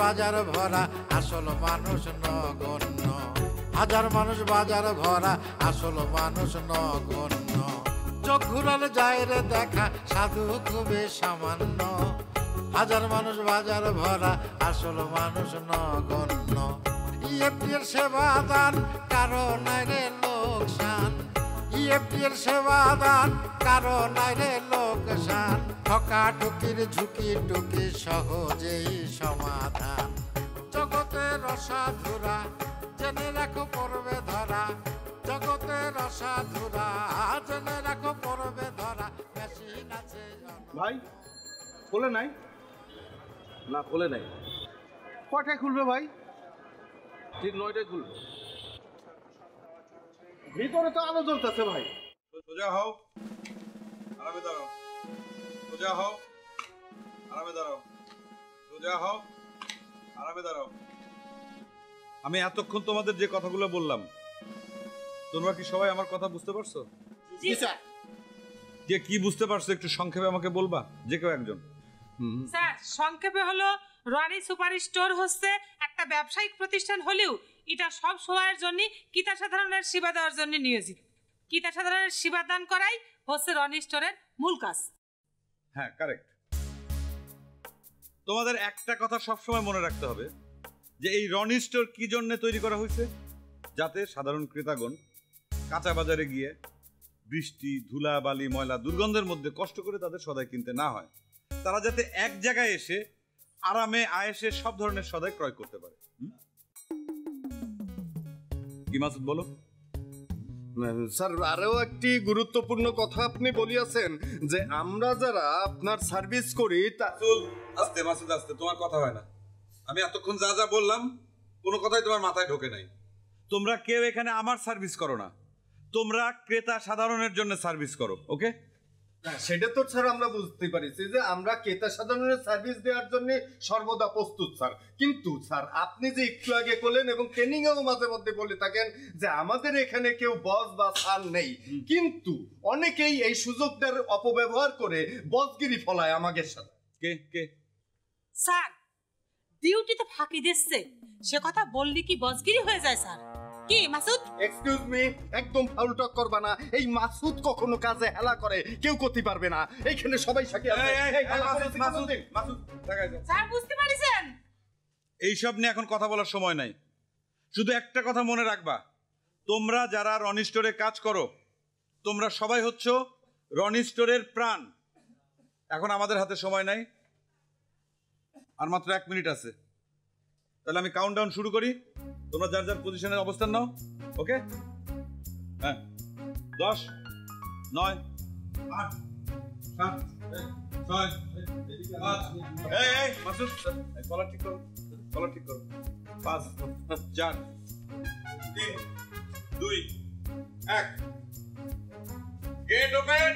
বাজার ভরা, আসল মানুষ নগণ্য। হাজার মানুষ বাজার ভরা, আসল মানুষ নগণ্য। চোখ ঘুরালে যায় রে দেখা, সাধু খুবই সামান্য। হাজার মানুষ বাজার ভরা, আসল মানুষ নগণ্য। ইএফটির সেবা দান, কারও নাই রে লোকসান। ইএফটির সেবা দান কারও নাই রে লোকসান। ঠকা টুকির ঝুঁকি টুকি সহজেই সমাধান। জগতের অসাধুরা জেনে রাখো পড়বে ধরা। জগতের অসাধুরা জেনে রাখো পড়বে ধরা। মেশিন আছে ভাই খোলে নাই? না খোলে নাই। কটায় খুলবে ভাই? ঠিক নয়টায় খুলবে। ভিতরে তো আলো জ্বলতেছে ভাই। সোজা হও আরামে দাঁড়াও। সোজা হও আরামে দাঁড়াও। সোজা হও আরামে দাঁড়াও। আমি এতক্ষণ তোমাদের যে কথাগুলো বললাম তোমরা কি সবাই আমার কথা বুঝতে পারছ? জি স্যার। যে কি বুঝতে পারছ একটু সংক্ষেপে আমাকে বলবা? যে কেউ একজন। স্যার সংক্ষেপে হলো রনি সুপার স্টোর হচ্ছে একটা ব্যবসায়িক প্রতিষ্ঠান হলেও এটা সব সময়ের জন্য কিতা সাধারণের সেবা দেওয়ার জন্য নিয়োজিত। কিতা সাধারণের সেবা দান করাই হচ্ছে রনি স্টোরের মূল কাজ। হ্যাঁ কারেক্ট তোমাদের একটা কথা সবসময় মনে রাখতে হবে যে এই রনি স্টোর কি জন্য তৈরি করা হয়েছে? যাতে সাধারণ ক্রেতাগণ কাঁচা বাজারে গিয়ে বৃষ্টি ধুলা বালি ময়লা, দুর্গন্ধের মধ্যে কষ্ট করে তাদের সদাই কিনতে না হয়, তারা যাতে এক জায়গায় এসে আরামে, আয়েসে সব ধরনের সদাই ক্রয় করতে পারে? কি মাসুদ বলো। স্যার আরও একটি গুরুত্বপূর্ণ কথা আপনি বলিয়াছেন যে আমরা যারা আপনার সার্ভিস করি তা আস্তে মাসুদ আস্তে তোমার কথা হয় না। আমি এতক্ষণ যা যা বললাম কোনো কথাই তোমার মাথায় ঢোকে নাই। তোমরা কেউ এখানে আমার সার্ভিস করো না। তোমরা ক্রেতা সাধারণের জন্য সার্ভিস করো ওকে? সেটা তো স্যার আমরা বুঝতে পারিছি যে আমরা ক্রেতা সাধারণের সার্ভিস দেওয়ার জন্য সর্বদা প্রস্তুত স্যার। কিন্তু স্যার আপনি যে একটু আগে করলেন এবং ট্রেনিং এও মাঝে মধ্যে বলে থাকেন যে আমাদের এখানে কেউ বস বা স্যার নেই। কিন্তু অনেকেই এই সুযোগটার অপব্যবহার করে বসগিরি ফলায় আমাদের সাথে। কে কে? স্যার ডিউটিতে ফাঁকি দিচ্ছে। সে কথা বললি কি বজগিরি হয়ে যায় স্যার? কি মাসুদ? এক্সকিউজ মি একদম ফাউল টক করবা না। এই মাসুদ কখনো কাজে হেলা করে কেউ করতে পারবে না। এইখানে সবাই আছে। মাসুদ, মাসুদ, স্যার বুঝতে পারিছেন? এইসব নিয়ে এখন কথা বলার সময় নাই। শুধু একটা কথা মনে রাখবা। তোমরা যারা রনি স্টোরে কাজ করো তোমরা সবাই হচ্ছ রনি স্টোরের প্রাণ। এখন আমাদের হাতে সময় নাই। আর মাত্র এক মিনিট আছে। তাহলে আমি কাউন্টডাউন শুরু করি। তোমরা যার যার পজিশনের অবস্থান নাও ওকে হ্যাঁ। দশ নয় আট সাত এই, এই ঠিক ঠিক পাঁচ দুই এক। গেট ওপেন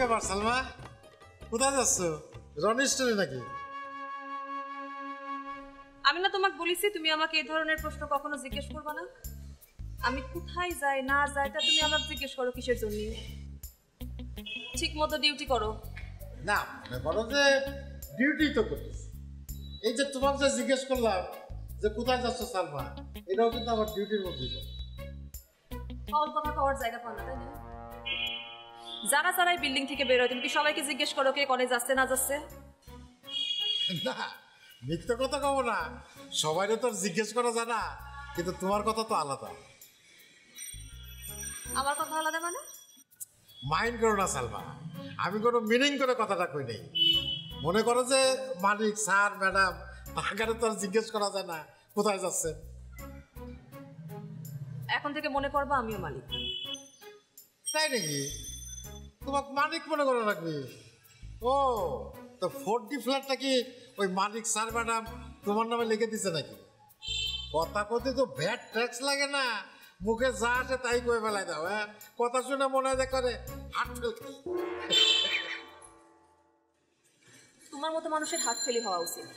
ব্যাপার সালমা? কোথায় যাচ্ছ? রনিস্টনে নাকি? আমি না তোমাকে বলেছি তুমি আমাকে এই ধরনের প্রশ্ন কখনো জিজ্ঞেস করবে না। আমি কোথায় যাই না যাই তা তুমি আমাকে জিজ্ঞেস করো কিসের জন্য। ঠিক মতো ডিউটি করো। না মনে করো যে ডিউটি তো করতেছি। এই যে তোমাকে যে জিজ্ঞেস করলাম যে কোথায় যাচ্ছ সালমা এটাও কিন্তু আমার ডিউটির মধ্যে কথা কওয়ার জায়গা পাও না তাই না? যারা যারা এই বিল্ডিং থেকে বেরোয় তুমি কি সবাইকে জিজ্ঞেস করো কে কনে যাচ্ছে না যাচ্ছে? না মিথ্যে কথা কব না। সবাইরে তো জিজ্ঞেস করা যায় না কিন্তু তোমার কথা তো আলাদা। আমার কথা আলাদা মানে? মাইন্ড করো না সালমা। আমি কোনো মিনিং করে কথাটা কই নেই। মনে করো যে মালিক স্যার ম্যাডাম তাকে তো জিজ্ঞেস করা যায় না কোথায় যাচ্ছে এখন থেকে মনে করব আমিও মালিক। তাই নাকি? তোমাকে মালিক মনে করে রাখবে ও তো ফোর্টি ফ্ল্যাটটা কি ওই মালিক স্যার ম্যাডাম তোমার নামে লিখে দিছে নাকি? কথা কথে তো ভ্যাট ট্যাক্স লাগে না। মুখে যা আসে তাই কয়ে ফেলাই দাও হ্যাঁ? কথা শুনে মনে হয় করে হাট ফেল খাই মানুষের হার্ট ফেলি হওয়া উচিত।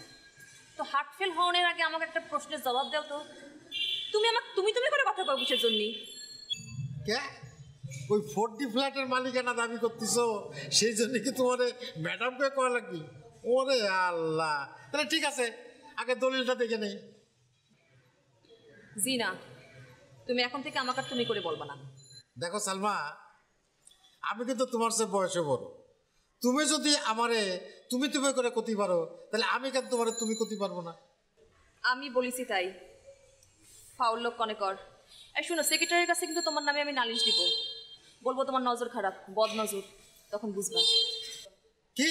তো হার্ট ফেল হওয়ার আগে আমাকে একটা প্রশ্নের জবাব দাও তো। তুমি আমাকে তুমি তুমি করে কথা কিসের জন্য? কে? ওই ফোরটি ফ্ল্যাটের মালিকানা দাবি করতেছো সেই জন্য কি তোমার ম্যাডামকে করা লাগবে? ওরে আল্লাহ। তাহলে ঠিক আছে আগে দলিলটা দেখে নেই। জি না তুমি এখন থেকে আমাকে তুমি করে বলবা না। দেখো সালমা আমি কিন্তু তোমার সে বয়সে বড়। তুমি যদি আমারে তুমি তুমি করে করতে পারো তাহলে আমি কেন তোমার তুমি করতে পারব না? আমি বলেছি তাই। ফাউল লোক কনে কর। এই শুনো সেক্রেটারির কাছে কিন্তু তোমার নামে আমি নালিশ দিব। বলব তোমার নজর খারাপ বদ নজর তখন বুঝবা। কি?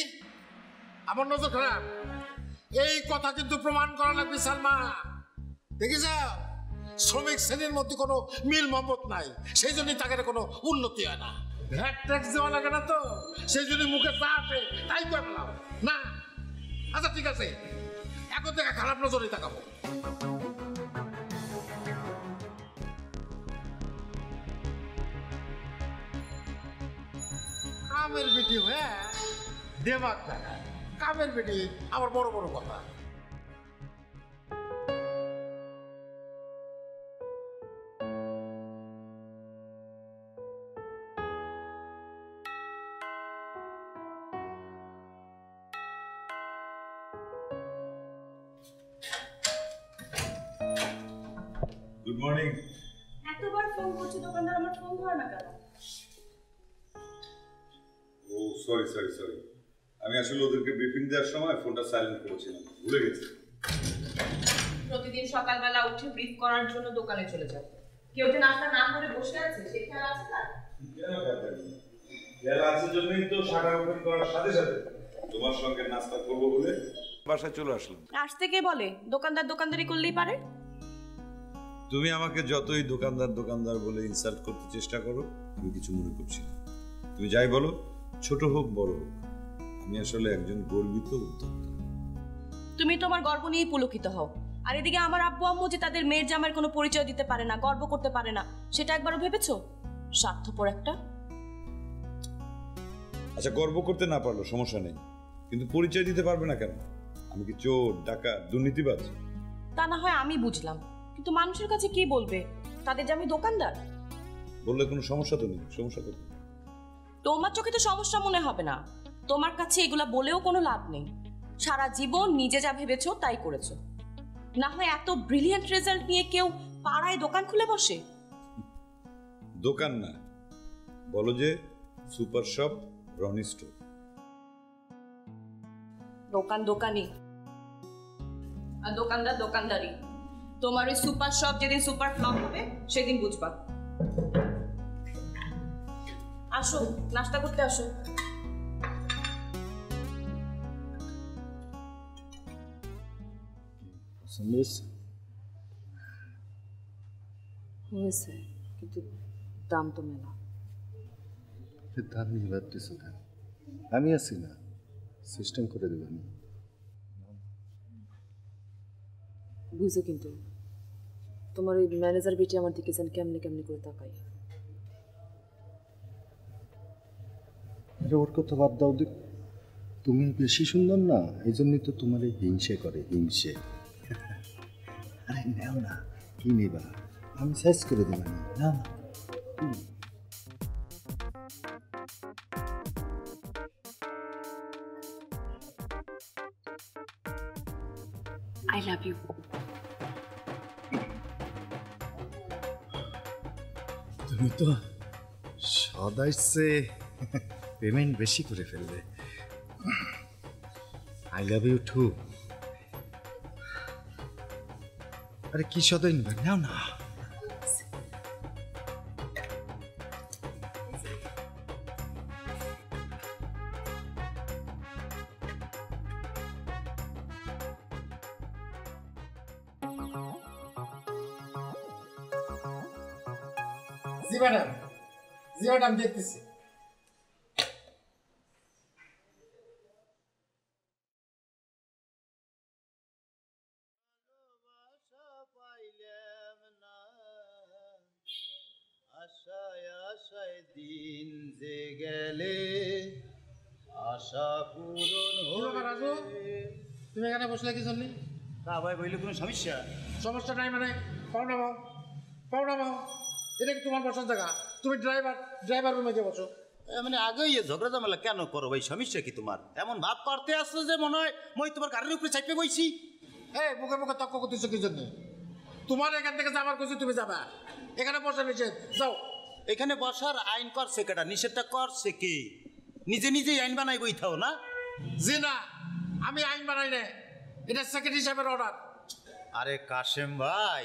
আমার নজর খারাপ? এই কথা কিন্তু প্রমাণ করা লাগবে, সালমা। দেখেছ শ্রমিক শ্রেণির মধ্যে কোনো মিল মহম্মত নাই, সেই জন্যই তাকে কোনো উন্নতি হয় না। ভ্যাট ট্যাক্স দেওয়া লাগে না তো, সেই জন্য মুখে চা আসে তাই করে ফেলাও না। আচ্ছা ঠিক আছে। এখন থেকে খারাপ নজরেই তাকাবো। কামের বেটি হ্যাঁ? দেবাক দেখায় কামের বেটি আবার বড় বড় কথা। সরি সরি আমি আসলে ওদেরকে ব্রিফিং দেওয়ার সময় ফোনটা সাইলেন্ট করেছিলাম ভুলে গেছি। প্রতিদিন সকালবেলা উঠে ব্রিফ করার জন্য দোকানে চলে যাও। কেউ যে নাস্তা না করে বসে আছে সে খেয়াল আছে তার? খেয়াল আছে? জন্যই তো শাখা ওপেন করার সাথে সাথে তোমার সঙ্গে নাস্তা করব বলে বাসায় চলে আসলাম। আসতে কে বলে? দোকানদার দোকানদারি করলেই পারে। তুমি আমাকে যতই দোকানদার দোকানদার বলে ইনসাল্ট করতে চেষ্টা করো আমি কিছু মনে করছি না। তুমি যাই বলো। ছোট হোক বড় হোক আমি আসলে একজন গর্বিত উদ্যোক্তা। তুমি তোমার গর্ব নিয়েই পুলকিত হও। আর এদিকে আমার আব্বু আম্মু যে তাদের মেয়ের জামার কোনো পরিচয় দিতে পারে না গর্ব করতে পারে না সেটা একবারও ভেবেছো? স্বার্থপর একটা? আচ্ছা গর্ব করতে না পারল সমস্যা নেই কিন্তু পরিচয় দিতে পারবে না কেন? আমি কি চোর ডাকা দুর্নীতিবাজ? তা না হয় আমি বুঝলাম কিন্তু মানুষের কাছে কি বলবে? তাদের যে আমি দোকানদার? বললে কোনো সমস্যা তো নেই সমস্যা তো তোমার চোখে তো সমস্যা মনে হবে না। তোমার কাছে এগুলা বলেও কোনো লাভ নেই। সারা জীবন নিজে যা ভেবেছো তাই করেছ। না হয় এত ব্রিলিয়ান্ট রেজাল্ট নিয়ে কেউ পাড়ায় দোকান খুলে বসে। দোকান না। বলো যে সুপার শপ রনি স্টোর। দোকান দোকানি। আর দোকানদার দোকানদারি। তোমার ওই সুপার শপ যেদিন সুপার ফ্লপ হবে সেদিন বুঝবা। আসো নাস্তা করতে আসো। হয়েছে? কিন্তু দাম তো মেলা। দামি ভাবতেছো কেন? আমি আছি না সিস্টেম করে দেবেন বুঝে কিন্তু তোমার ওই ম্যানেজার বেটি আমার দিকে যেন কেমনে কেমনে করে তাকাই আরে ওর কথা বাদ দাও দেখ তুমি বেশি সুন্দর না এই জন্যই তো তোমার এই হিংসে করে হিংসে। আরে নেও না কি নেবা? আমি সাইজ করে দেব না না আই লাভ ইউ তুমি তো সদাই সে। পেমেন্ট বেশি করে ফেলবে। আই লাভ ইউ টু আরে কি সদাই নিবে নাও না। সমস্যা? সমস্যা নাই মানে? পাও না পাও পাও না পাও এটা কি তোমার বসার জায়গা? তুমি ড্রাইভার ড্রাইভার রুমে গিয়ে বসো। এ, মানে আগে ইয়ে ঝগড়া ঝামেলা কেন করো ভাই? সমস্যা কি তোমার? এমন ভাব করতে আসছো যে মনে হয় মই তোমার গাড়ির উপরে চাপে বইছি। এই মুখে মুখে তর্ক করতেছো কি জন্য তোমার এখান থেকে যাবার কিছু তুমি যাবা। এখানে বসে নিষেধ। যাও। এখানে বসার আইন করছে কেটা নিষেধটা করছে কে? নিজে নিজেই আইন বানাই বই থাও না? জি না আমি আইন বানাই না এটা সেক্রেটারি সাহেবের অর্ডার আরে কাশেম ভাই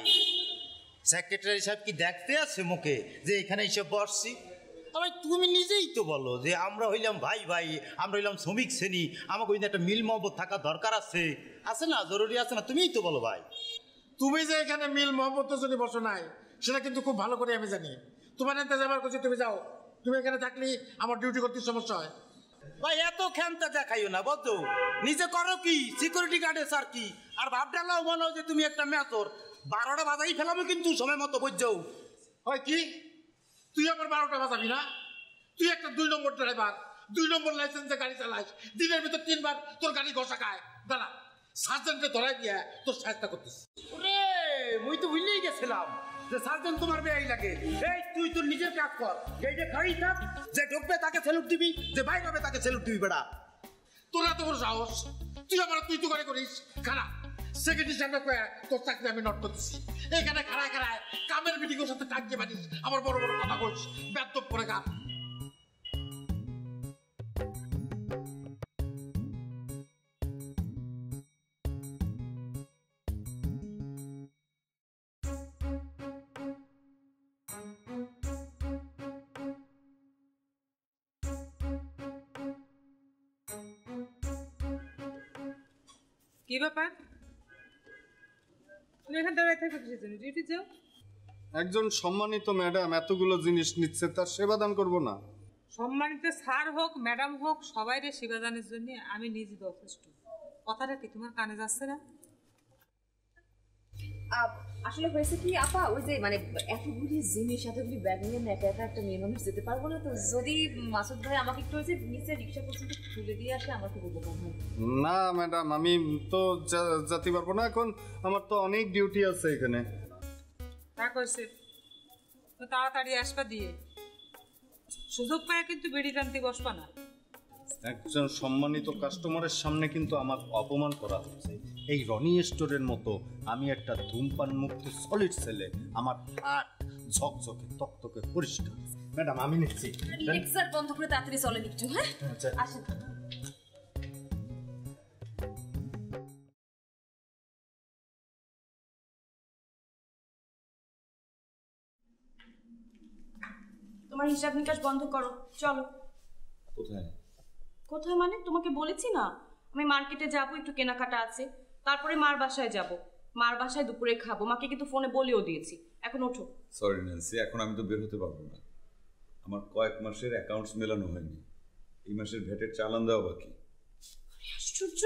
সেক্রেটারি সাহেব কি দেখতে আছে মুখে যে এখানে এসে বসছি? তবে তুমি নিজেই তো বলো যে আমরা হইলাম ভাই ভাই আমরা হইলাম শ্রমিক শ্রেণি আমাকে ওই একটা মিল মহব্বত থাকা দরকার আছে। আছে না? জরুরি আছে না? তুমিই তো বলো ভাই। তুমি যে এখানে মিল মোহাম্মদ যদি বসো নাই সেটা কিন্তু খুব ভালো করে আমি জানি। তোমার এতে যাবার কিছু তুমি যাও। তুমি এখানে থাকলে আমার ডিউটি করতে সমস্যা হয়। ভাই এত ক্ষমতা দেখাইও না বলতো। নিজে করো কি? সিকিউরিটি গার্ডে স্যার কি? আর ভাব ডালাও মনে যে তুমি একটা মেচর বারোটা বাজাই ফেলাবো কিন্তু সময় মতো বুঝছ হয় কি? তুই আমার বারোটা বাজাবি না? তুই একটা দুই নম্বর ড্রাইভার দুই নম্বর লাইসেন্সে গাড়ি চালাস দিনের ভিতর তিনবার তোর গাড়ি ঘষা খায়। দাঁড়া সার্জেন্টকে ধরাই দিয়ে তোর সাহায্য করতেছি। ওরে মুই তো ভুলেই গেছিলাম যে সার্জন তোমার বেয়াই লাগে। এই তুই তোর নিজের কাজ কর। যেইটা খাই থাক যে ঢুকবে তাকে সেলুট দিবি যে বাইরে হবে তাকে সেলুট দিবি বেড়া। তোর বড় সাহস? তুই আমার তুই তো করে করিস। খারাপ সেক্রেটারি সাহেব কয়ে, তোর চাকরি আমি নট করতেছি। এখানে খাড়ায় খাড়ায় কামের মিটিংয়ের সাথে টাকিয়ে পারিস আমার বড় বড় কথা বলিস ব্যর্থ করে কাম কি ব্যাপার? তুমি এখানে দাঁড়ায় থাকো কিসের জন্য ডিউটি যাও। একজন সম্মানিত ম্যাডাম এতগুলো জিনিস নিচ্ছে তার সেবা দান করব না। সম্মানিত স্যার হোক ম্যাডাম হোক সবাইরে সেবাদানের জন্য আমি নিজে যথেষ্ট কথাটা কি তোমার কানে যাচ্ছে না? আসলে হয়েছে কি আপা ওই যে মানে এতগুলি জিনিস এতগুলি ব্যাগ নিয়ে আমি একা একা একটা মেয়ে মানুষ যেতে পারব না তো যদি মাসুদ ভাই আমাকে একটু ওই যে নিচে রিক্সা পর্যন্ত তুলে দিয়ে আসে আমার খুব উপকার হয়। না ম্যাডাম আমি তো যেতে পারব না এখন আমার তো অনেক ডিউটি আছে এখানে। তা কইছে তো তাড়াতাড়ি আসবা দিয়ে। সুযোগ পায় কিন্তু বেড়ি টানতে বসবা না। একজন সম্মানিত কাস্টমারের সামনে কিন্তু আমার অপমান করা হচ্ছে। এই রনি স্টোরের মতো আমি একটা ধূমপান মুক্ত সলিড ছেলে আমার হাট ঝকঝকে তকতকে পরিষ্কার। ম্যাডাম আমি নিচ্ছি। লেকচার বন্ধ করে তাড়াতাড়ি চলেন একটু হ্যাঁ আচ্ছা। আসেন। তোমার হিসাব নিকাশ বন্ধ করো চলো। কোথায়? কোথায় মানে? তোমাকে বলেছি না? আমি মার্কেটে যাব একটু কেনাকাটা আছে। তারপরে মার বাসায় যাব। মার বাসায় দুপুরে খাব। মাকে কিন্তু ফোনে বলেও দিয়েছি। এখন ওঠো। সরি ন্যান্সি এখন আমি তো বের হতে পারব না। আমার কয়েক মাসের অ্যাকাউন্টস মেলানো হয়নি। এই মাসের ভ্যাটের চালান দেওয়া বাকি। আশ্চর্য!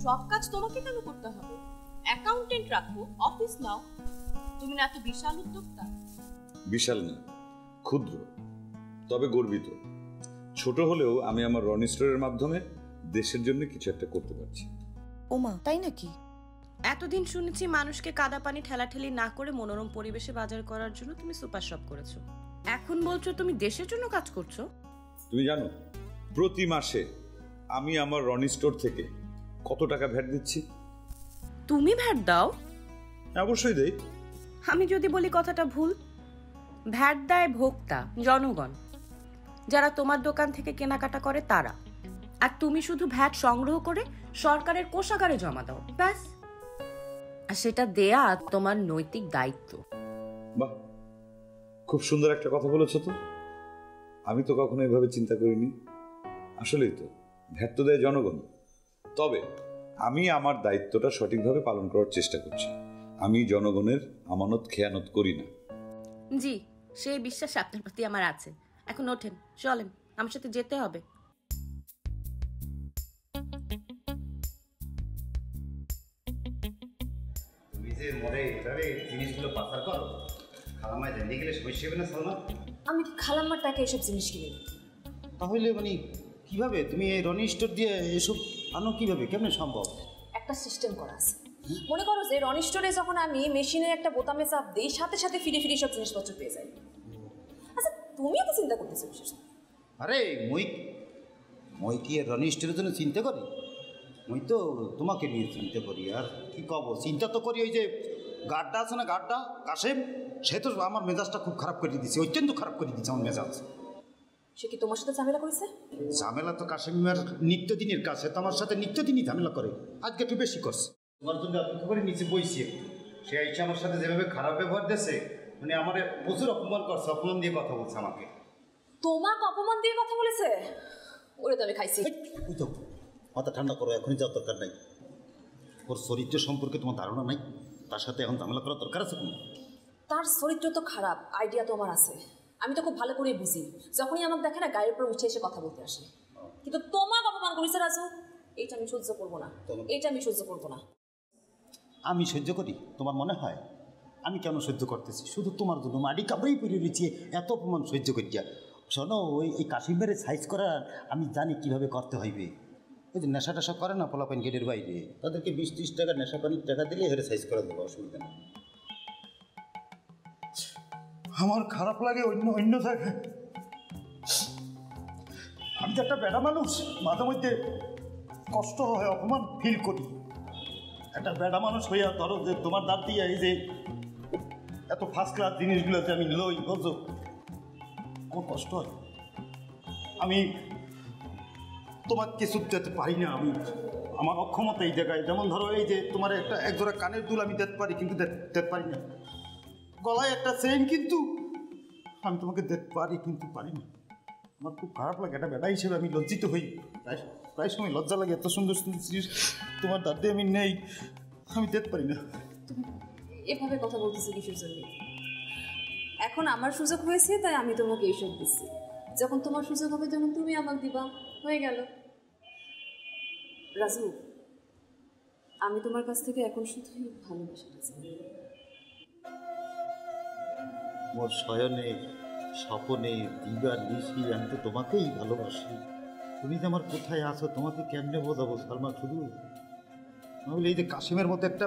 সব কাজ তোমাকে কেন করতে হবে? অ্যাকাউন্টেন্ট রাখো অফিস নাও। তুমি না এত বিশাল উদ্যোক্তা। বিশাল না ক্ষুদ্র তবে গর্বিত। ছোট হলেও আমি আমার রনি স্টোরের মাধ্যমে দেশের জন্য কিছু একটা করতে পারছি। ওমা তাই নাকি? এতদিন শুনেছি মানুষকে কাদা পানি ঠেলাঠেলি না করে মনোরম পরিবেশে বাজার করার জন্য তুমি সুপার শপ করেছ। এখন বলছো তুমি দেশের জন্য কাজ করছ? তুমি জানো প্রতি মাসে আমি আমার রনি স্টোর থেকে কত টাকা ভ্যাট দিচ্ছি? তুমি ভ্যাট দাও? অবশ্যই দেই। আমি যদি বলি কথাটা ভুল ভ্যাট দেয় ভোক্তা জনগণ। যারা তোমার দোকান থেকে কেনাকাটা করে তারা। আর তুমি শুধু ভ্যাট সংগ্রহ করে সরকারের কোষাগারে জমা দাও ব্যাস। আর সেটা দেয়া তোমার নৈতিক দায়িত্ব। বাহ খুব সুন্দর একটা কথা বলেছ তো। আমি তো কখনো এভাবে চিন্তা করিনি। আসলেই তো ভ্যাট তো দেয় জনগণ। তবে আমি আমার দায়িত্বটা সঠিকভাবে পালন করার চেষ্টা করছি। আমি জনগণের আমানত খেয়ানত করি না। জি সেই বিশ্বাস আপনার প্রতি আমার আছে। এখন ওঠেন চলেন আমার সাথে যেতে হবে। তুমি যে এভাবে জিনিসগুলো পাচার করো খালামায় জানিয়ে গেলে সমস্যা হবে না সালমা আমি খালাম্মার টাকা এসব জিনিস কিনি। তাহলে মানে কীভাবে? তুমি এই রনি স্টোর দিয়ে এসব আনো কীভাবে? কেমনে সম্ভব? একটা সিস্টেম করা আছে। মনে করো যে রনি স্টোরে যখন আমি মেশিনের একটা বোতামে চাপ দিই সাথে সাথে ফিরে ফিরে সব জিনিসপত্র পেয়ে যাই। আচ্ছা তুমিও তো চিন্তা করতেছো বিশেষ আরে মই মই কি আর রনি স্টোরের জন্য চিন্তা করি? মই তো তোমাকে নিয়ে চিন্তা করি আর কি কব? চিন্তা তো করি ওই যে গাড্ডা আছে না গাড্ডা? কাশেম? সে তো আমার মেজাজটা খুব খারাপ করে দিয়েছে অত্যন্ত খারাপ করে দিয়েছে আমার মেজাজ। সে কি তোমার সাথে ঝামেলা করেছে? ঝামেলা তো কাশেমের নিত্যদিনের কাছে তো আমার সাথে নিত্যদিনই ঝামেলা করে আজকে একটু বেশি করছে। তোমার জন্য অপেক্ষা করে নিচে বইছি সে আইসা আমার সাথে যেভাবে খারাপ ব্যবহার দিয়েছে মানে আমার প্রচুর অপমান করছে অপমান দিয়ে কথা বলছে আমাকে। তোমাকে অপমান দিয়ে কথা বলেছে? ওরে তো আমি খাইছি। ওই তো মাথা ঠান্ডা করো এখনই যাওয়ার দরকার নাই। ওর চরিত্র সম্পর্কে তোমার ধারণা নাই তার সাথে এখন ঝামেলা করার দরকার আছে কোনো? তার চরিত্র তো খারাপ আইডিয়া তো আমার আছে। আমি তো খুব ভালো করে বুঝি যখনই আমাকে দেখে না গায়ের উপর উঠে এসে কথা বলতে আসে। কিন্তু তোমাকে অপমান করেছে রাজু এইটা আমি সহ্য করব না। এইটা আমি সহ্য করব না। আমি সহ্য করি তোমার মনে হয়? আমি কেন সহ্য করতেছি? শুধু তোমার জন্য মাটি কাপড়েই পরে রয়েছি এত অপমান সহ্য করিয়া। শোনো, ওই এই কাশ্মীরের সাইজ করা আমি জানি কীভাবে করতে হইবে। ওই যে নেশা টেশা করে না পোলাপান গেটের বাইরে? তাদেরকে বিশ ত্রিশ টাকা, নেশা পানির টাকা দিলে হেরে সাইজ করে দেবো, অসুবিধা নেই। আমার খারাপ লাগে অন্য অন্য জায়গায়। আমি তো একটা বেড়া মানুষ, মাঝে মধ্যে কষ্ট হয়, অপমান ফিল করি। একটা বেড়া মানুষ হইয়া ধরো যে তোমার দাঁত দিয়ে এই যে এত ফার্স্ট ক্লাস জিনিসগুলো যে আমি লই বুঝো আমার কষ্ট হয়। আমি তোমার কিছু যেতে পারি না আমি। আমার অক্ষমতা এই জায়গায়। যেমন ধরো এই যে তোমার একটা একজোড়া কানের দুল আমি দেখতে পারি, কিন্তু দেখতে পারি না। গলায় একটা চেইন কিন্তু আমি তোমাকে দেখতে পারি, কিন্তু পারি না। আমার খুব খারাপ লাগে। একটা বেটা হিসেবে আমি লজ্জিত হই। প্রায় প্রায় সময় লজ্জা লাগে। এত সুন্দর সুন্দর জিনিস তোমার দাঁতে আমি নেই। আমি দেখতে পারি না। এভাবে কথা বলতেছি কিসের জন্য? এখন আমার সুযোগ হয়েছে, তাই আমি তোমাকে এইসব দিচ্ছি। যখন তোমার সুযোগ হবে যখন তুমি আমাকে দিবা। হয়ে গেল। রাজু, আমি তোমার কাছ থেকে এখন শুধুই ভালোবাসাটা চাই। মোর শয়নে, স্বপনে দিবার নিশি, আমি তো তোমাকেই ভালোবাসি। তুমি যে আমার কোথায় আছো, তোমাকে কেমনে বোঝাবো, সালমা? শুধু নাহলে এই যে কাশিমের মতো একটা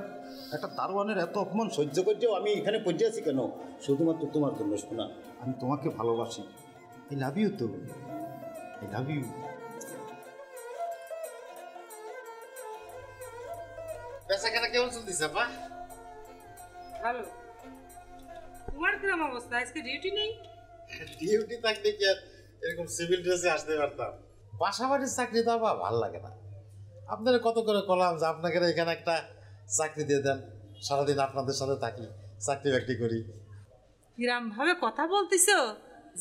একটা দারোয়ানের এত অপমান সহ্য করতেও আমি এখানে পৌঁছে আছি কেন? শুধুমাত্র তোমার জন্য শোনা আমি তোমাকে ভালোবাসি। আই লাভ ইউ তো আই লাভ ইউ বেচা কেমন চলতেছে আপা ভালো। তোমার কিরম অবস্থা? আজকে ডিউটি নেই? ডিউটি থাকলে কি আর এরকম সিভিল ড্রেসে আসতে পারতাম? বাসা বাড়ির চাকরি তো আবার ভালো লাগে না। আপনারা কত করে কলাম যে আপনাকে এখানে একটা চাকরি দিয়ে দেন? সারাদিন আপনাদের সাথে থাকি চাকরি বাকরি করি। কিরাম ভাবে কথা বলতিস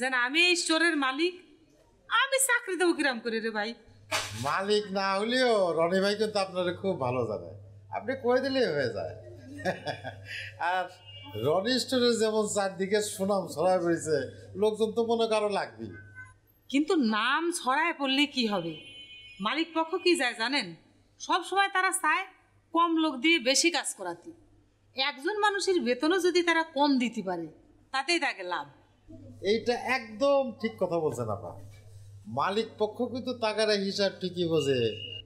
যেন আমি এই স্টোরের মালিক। আমি চাকরি দেবো কিরাম করে রে ভাই। মালিক না হলেও রনি ভাই কিন্তু আপনারা খুব ভালো জানে। আপনি কয়ে দিলেই হয়ে যায়। আর রনি স্টোরের যেমন চারদিকে সুনাম ছড়ায় পড়েছে লোকজন তো মনে কারও লাগবেই। কিন্তু নাম ছড়ায় পড়লে কি হবে? মালিক পক্ষ কি যায় জানেন? সব সময় তারা চায় কম লোক দিয়ে বেশি কাজ করাতে। একজন মানুষের বেতনও যদি তারা কম দিতে পারে তাতেই তাকে লাভ। এইটা একদম ঠিক কথা বলছেন আপা। মালিক পক্ষ কিন্তু টাকার হিসাব ঠিকই বোঝে।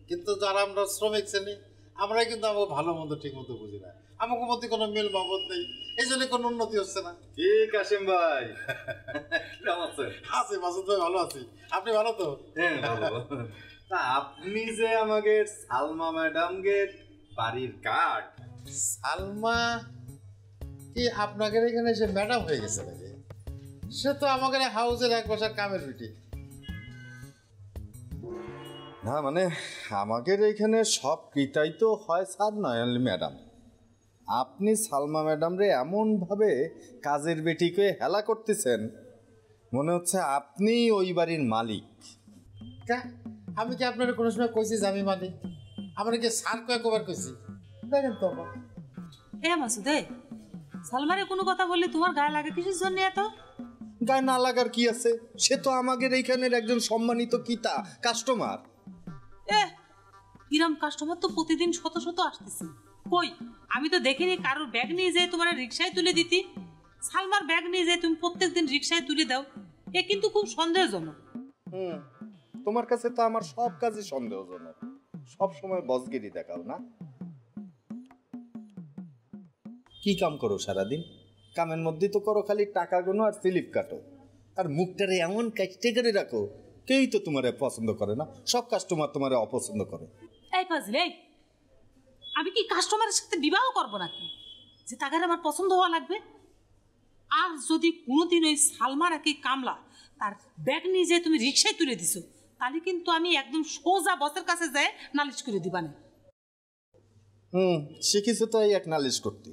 কিন্তু যারা আমরা শ্রমিক শ্রেণি আমরা কিন্তু আমাকে ভালো মন্দ ঠিক মতো বুঝি না। আমাকে মধ্যে কোনো মিল মহব্বত নেই। এই জন্য কোনো উন্নতি হচ্ছে না। ঠিক কাশিম ভাই। আছি মাসুদ ভাই ভালো আছি। আপনি ভালো তো? হ্যাঁ ভালো। তা আপনি যে আমাকে সালমা ম্যাডামকে বাড়ির কার্ড সালমা? কি আপনাদের এখানে এসে ম্যাডাম হয়ে গেছে নাকি? সে তো আমাদের হাউসের এক বছর কামের বিটি না মানে আমাদের এইখানে সব কৃতাই তো হয় স্যার নয়ন ম্যাডাম। আপনি সালমা ম্যাডাম রে এমনভাবে কাজের বেটিকে হেলা করতেছেন মনে হচ্ছে আপনি ওই বাড়ির মালিক। আমি কি আপনার কোনো সময় কইছি যে আমি মালিক আমরা কি সার কয়েকবার কইছি। দেখেন তো। এ মাসুদে সালমারে কোনো কথা বললে তোমার গায়ে লাগে কিসের জন্য এত? গায়ে না লাগার কি আছে? সে তো আমাদের এইখানের একজন সম্মানিত কিতা কাস্টমার এ কিরম কাস্টমার তো প্রতিদিন শত শত আসতেছে। কই আমি তো দেখিনি কারোর ব্যাগ নিয়ে যেয়ে তোমার রিক্সায় তুলে দিতি। সালমার ব্যাগ নিয়ে যেয়ে তুমি প্রত্যেকদিন রিক্সায় তুলে দাও। এ কিন্তু খুব সন্দেহজনক। হুম। তোমার কাছে তো আমার সব কাজই সন্দেহজনক। সব সময় বসগিরি দেখাও না। কি কাম করো সারাদিন? কামের মধ্যে তো করো খালি টাকা গোনো আর স্লিপ কাটো। আর মুখটারে এমন কাটতে করে রাখো কেউই তো তোমারে পছন্দ করে না। সব কাস্টমার তোমারে অপছন্দ করে। এই ফাজিল আমি কি কাস্টমারের সাথে বিবাহ করব নাকি? যে তাকে আমার পছন্দ হওয়া লাগবে? আর যদি কোনোদিন ওই সালমা নাকি কামলা তার ব্যাগ নিয়ে যেয়ে তুমি রিক্সায় তুলে দিছো তাহলে কিন্তু আমি একদম সোজা বসের কাছে যাই নালিশ করে দিবানে। হুম শিখেছে তো এই এক নালিশ করতে।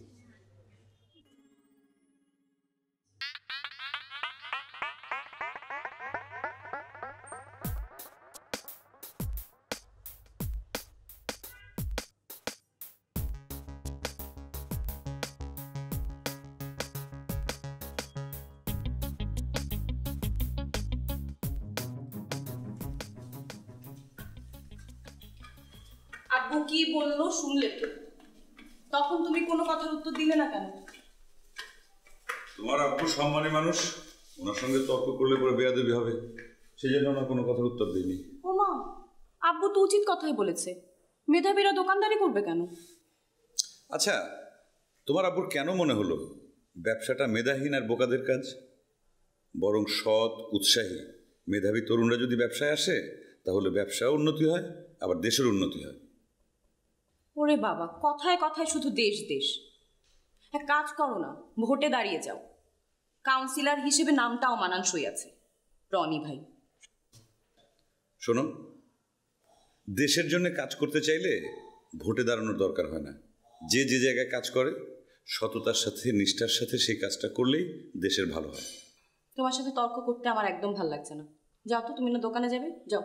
সেই জন্য ওনার কোনো কথার উত্তর দিইনি। ও মা আব্বু তো উচিত কথাই বলেছে। মেধাবীরা দোকানদারি করবে কেন? আচ্ছা তোমার আব্বুর কেন মনে হলো? ব্যবসাটা মেধাহীন আর বোকাদের কাজ? বরং সৎ উৎসাহী। মেধাবী তরুণরা যদি ব্যবসায় আসে তাহলে ব্যবসাও উন্নতি হয় আবার দেশের উন্নতি হয়। ওরে বাবা কথায় কথায় শুধু দেশ দেশ। এক কাজ করো না ভোটে দাঁড়িয়ে যাও। কাউন্সিলর হিসেবে নামটাও মানানসই আছে। রনি ভাই। শোনো দেশের জন্য কাজ করতে চাইলে ভোটে দাঁড়ানোর দরকার হয় না। যে যে জায়গায় কাজ করে সততার সাথে নিষ্ঠার সাথে সেই কাজটা করলেই দেশের ভালো হয়। তোমার সাথে তর্ক করতে আমার একদম ভালো লাগছে না। যাও তো তুমি না দোকানে যাবে? যাও।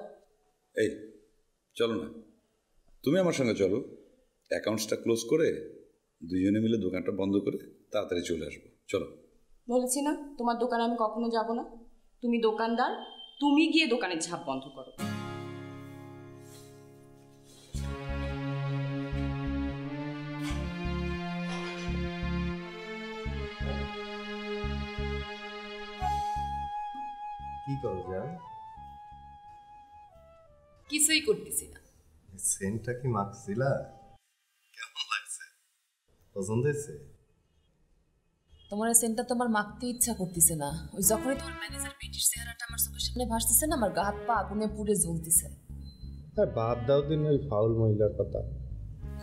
এই চলো না। তুমি আমার সঙ্গে চলো। অ্যাকাউন্টসটা ক্লোজ করে দুজনে মিলে দোকানটা বন্ধ করে তাড়াতাড়ি চলে আসব। চলো। বলেছি না তোমার দোকানে আমি কখনো যাব না। তুমি দোকানদার তুমি গিয়ে দোকানের ঝাঁপ বন্ধ করো। কি করো জান? কিছুই করতেছি না। সেন্টটা কি মাখছিলা? কেমন লাগছে? পছন্দ হয়েছে? তোমার সেন্টার তো আমার মাখতে ইচ্ছা করতেছে না। ওই যখনই তোমার ম্যানেজার বেটির চেহারাটা আমার চোখের সামনে ভাসতেছে না আমার গাত পা আগুনে পুড়ে জ্বলতেছে। হ্যাঁ বাদ দাও দিন ওই ফাউল মহিলার কথা।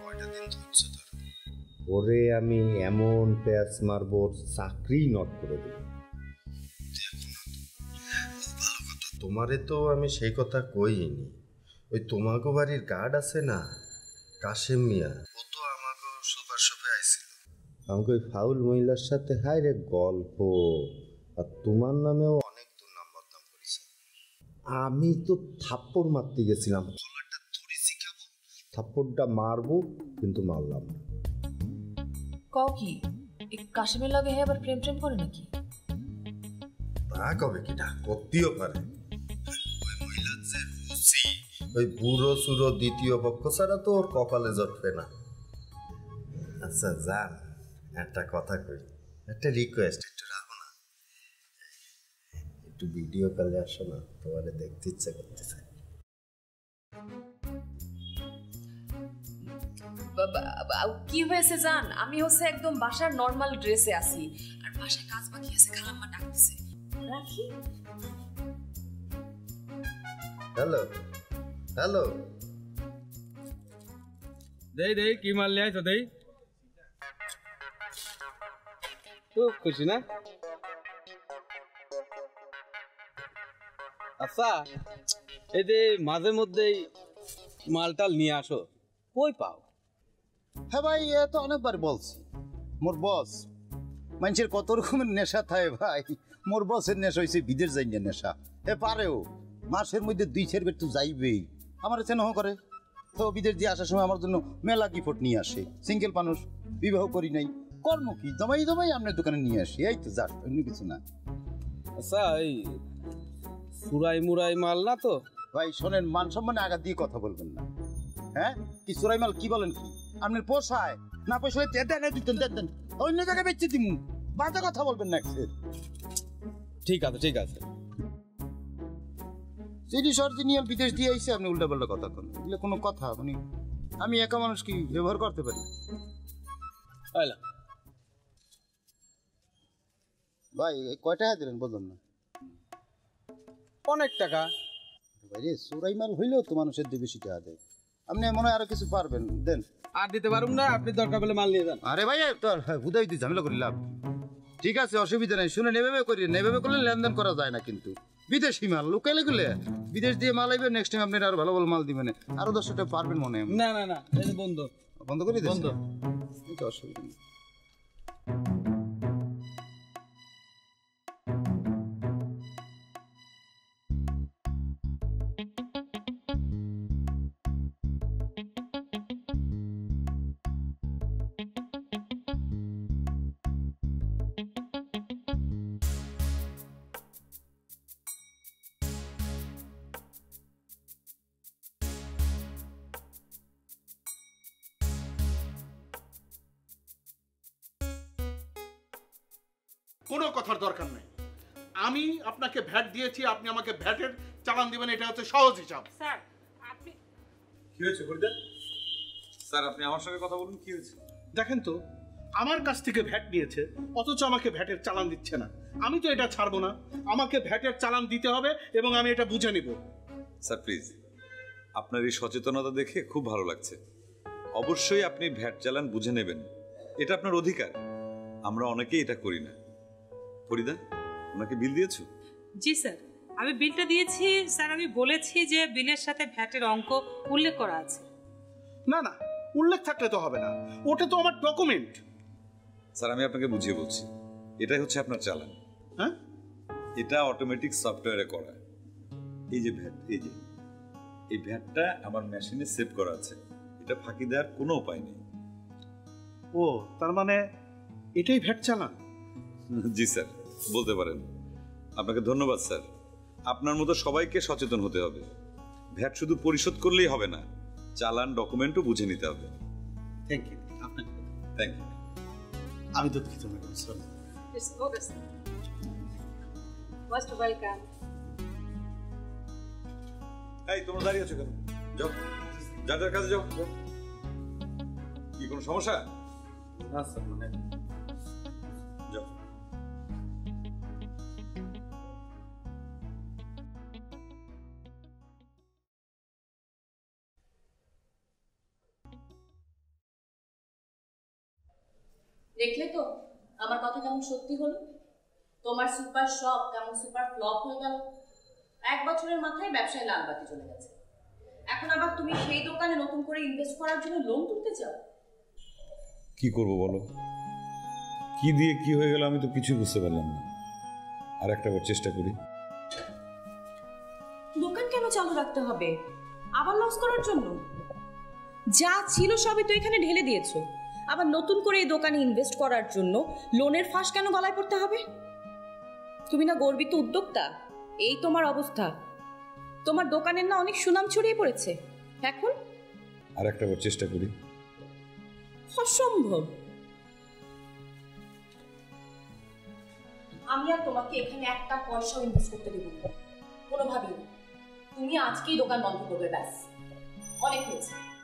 কয়টা দিন ধরছে তোর? ওরে আমি এমন প্যাচ মারবো চাকরি নট করে দেব। তোমারে তো আমি সেই কথা কইনি। ওই তোমাগো বাড়ির গার্ড আছে না? কাশেম মিয়া। আমাকে ওই ফাউল মহিলার সাথে হায় রে গল্প। আর তোমার নামেও অনেক দুর্নাম বদনাম করেছে। আমি তো থাপ্পড় মারতে গেছিলাম। কলারটা ধরে শিখাবো থাপ্পড়টা মারবো কিন্তু মারলাম না। কও কি এই কাশ্মীর লাগে হ্যাঁ আবার প্রেম প্রেম করে নাকি? তা কবে কিটা করতেও পারে। ওই মহিলার যে রুচি ওই বুড়ো সুরো দ্বিতীয় পক্ষ ছাড়া তো ওর কপালে জটবে না। আচ্ছা যান। একটা কথা কই। একটা রিকোয়েস্ট একটু রাখো না। একটু ভিডিও কলে আসো না তোমারে দেখতে ইচ্ছে করতেছে। কি হয়েছে জান? আমি হচ্ছে একদম বাসার নর্মাল ড্রেসে আছি আর বাসায় কাজ বাকি আছে খালাম্মা ডাকতেছে। রাখি? Hello hello. দেই দেই কি মাল লিয়ে আইছো দেই? খুব খুশি না? আচ্ছা এই যে মাঝে মধ্যেই মালটাল নিয়ে আসো, কই পাও? হ্যাঁ ভাই, এ তো অনেকবার বলছি। মোর বস, মানুষের কত রকমের নেশা থাকে ভাই। মোর বসের নেশা হয়েছে বিদেশ যাইনের নেশা। এ পারেও, মাসের মধ্যে দুই বের তো যাইবেই। আমার স্নেহ করে। তো বিদেশ দিয়ে আসার সময় আমার জন্য মেলা গিফট নিয়ে আসে। সিঙ্গেল মানুষ, বিবাহ করি নাই। কর্ম কি? জমাই জমাই আপনার দোকানে নিয়ে আসি এই তো যাক অন্য কিছু না। আচ্ছা এই সুরাই মুরাই মাল না তো? ভাই শোনেন মান সম্মানে আঘাত দিয়ে কথা বলবেন না। হ্যাঁ? কি সুরাই মাল কি বলেন কি? আপনার পোষায়? না পোষায় দেন দেন দিতেন দেন দেন। অন্য জায়গায় বেচে দিমু। বাজে কথা বলবেন না ঠিক আছে ঠিক আছে। তিরিশ অরিজিনিয়াল বিদেশ দিয়ে আইসে আপনি উল্টাপাল্টা কথা কন এগুলো কোনো কথা আপনি আমি একা মানুষ কি ব্যবহার করতে পারি? হইলা ভাই কয় টাকা দিলেন বললাম না? অনেক টাকা। ভাই চোরাই মাল হইলেও তো মানুষের দিয়ে বেশি টাকা দেয়। আপনি মনে হয় আরও কিছু পারবেন দেন। আর দিতে পারুম না আপনি দরকার বলে মাল নিয়ে যান। আরে ভাই তো হুদাই দিই ঝামেলা করি লাভ ঠিক আছে অসুবিধা নেই শুনে নেভাবে করি নেভাবে করলে লেনদেন করা যায় না কিন্তু। বিদেশি মাল লোকালে গুলে বিদেশ দিয়ে মাল আইবে নেক্সট টাইম আপনি আরও ভালো ভালো মাল দিবেন। আরও দশ টাকা পারবেন মনে হয়। না না না বন্ধ। বন্ধ করে দিন বন্ধ। অসুবিধা নেই। আপনাকে ভ্যাট দিয়েছি আপনি আমাকে ভ্যাটের চালান দিবেন এটা হচ্ছে সহজ হিসাব। স্যার আপনি কি হয়েছে ফরিদা স্যার আপনি আমার সঙ্গে কথা বলুন কি হয়েছে? দেখেন তো আমার কাছ থেকে ভ্যাট নিয়েছে অথচ আমাকে ভ্যাটের চালান দিচ্ছে না। আমি তো এটা ছাড়বো না আমাকে ভ্যাটের চালান দিতে হবে এবং আমি এটা বুঝে নিব। স্যার প্লিজ আপনার এই সচেতনতা দেখে খুব ভালো লাগছে। অবশ্যই আপনি ভ্যাট চালান বুঝে নেবেন। এটা আপনার অধিকার। আমরা অনেকেই এটা করি না। ফরিদা ওনাকে বিল দিয়েছ? জি স্যার আমি বিলটা দিয়েছি। স্যার আমি বলেছি যে বিলের সাথে ভ্যাটের অঙ্ক উল্লেখ করা আছে। না না উল্লেখ থাকলে তো হবে না। ওটা তো আমার ডকুমেন্ট স্যার আমি আপনাকে বুঝিয়ে বলছি। এটাই হচ্ছে আপনার চালান। হ্যাঁ? এটা অটোমেটিক সফটওয়্যারে করা। এই যে ভ্যাট এই যে এই ভ্যাটটা আমার মেশিনে সেভ করা আছে। এটা ফাঁকি দেওয়ার কোনো উপায় নেই। ও তার মানে এটাই ভ্যাট চালান? জি স্যার বলতে পারেন। আপনাকে ধন্যবাদ স্যার। আপনার মতো সবাইকে সচেতন হতে হবে। ভ্যাট শুধু পরিশোধ করলেই হবে না চালান ডকুমেন্টও বুঝে নিতে হবে। থ্যাংক ইউ আপনাকে থ্যাংক ইউ আমি দুঃখিত ম্যাডাম sir. এই তোমরা দাঁড়িয়ে আছো কেন? যাও। যার যার কাছে যাও যাও। কি কোনো সমস্যা? না স্যার মানে দেখলে তো? আমার কথা কেমন সত্যি হলো? তোমার সুপার শপ কেমন সুপার ফ্লপ হয়ে গেল? এক বছরের মাথায় ব্যবসায় লাল বাতি চলে গেছে। এখন আবার তুমি সেই দোকানে নতুন করে ইনভেস্ট করার জন্য লোন তুলতে চাও? কি করব বলো? কি দিয়ে কি হয়ে গেল আমি তো কিছু বুঝতে পারলাম না। আর একটা বার চেষ্টা করি। দোকান কেন চালু রাখতে হবে? আবার লস করার জন্য? যা ছিল সবই তো এখানে ঢেলে দিয়েছ। আবার নতুন করে এই দোকানে ইনভেস্ট করার জন্য লোনের ফাঁস কেন গলায় পড়তে হবে? তুমি না গর্বিত উদ্যোক্তা এই তোমার অবস্থা। তোমার দোকানের না অনেক সুনাম ছড়িয়ে পড়েছে। এখন? আর একটা বার চেষ্টা করি। অসম্ভব। আমি আর তোমাকে এখানে একটা পয়সাও ইনভেস্ট করতে দেবো না। কোনোভাবেই। তুমি আজকেই দোকান বন্ধ করবে ব্যাস। অনেক হয়েছে।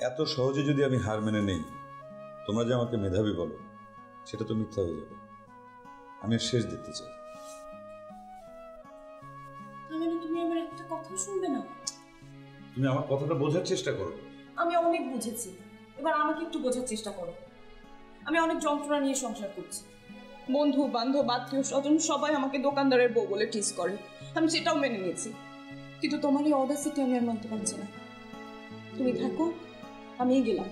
এত সহজে যদি আমি হার মেনে নেই তোমরা যে আমাকে মেধাবী বলো সেটা তো মিথ্যা হয়ে যাবে। আমি শেষ দেখতে চাই। তার তুমি আমার একটা কথা শুনবে না? তুমি আমার কথাটা বোঝার চেষ্টা করো। আমি অনেক বুঝেছি। এবার আমাকে একটু বোঝার চেষ্টা করো। আমি অনেক যন্ত্রণা নিয়ে সংসার করছি। বন্ধু বান্ধব আত্মীয় স্বজন সবাই আমাকে দোকানদারের বউ বলে টিস করে। আমি সেটাও মেনে নিয়েছি। কিন্তু তোমার এই অডাসিটি আমি আর মানতে পারছি না। তুমি থাকো আমি গেলাম।